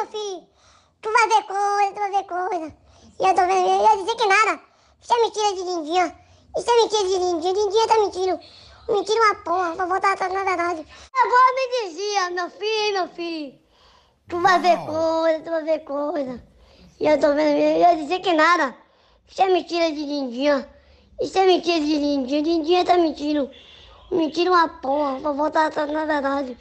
meu filho. Tu vai ver coisa, tu vai ver coisa. E eu tô vendo, eu ia dizer que nada. Isso é mentira de lindinha. Isso é mentira de lindinha. Lindinha tá mentindo. Mentira uma porra, pra voltar atrás na verdade. A avó me dizia, meu filho, meu filho. Tu vai ver coisa, tu vai ver coisa. E eu tô vendo, eu ia dizer que nada. Isso é mentira de lindinha. Isso é mentira de lindinha. Lindinha tá mentindo. Mentira uma porra, pra voltar atrás na verdade.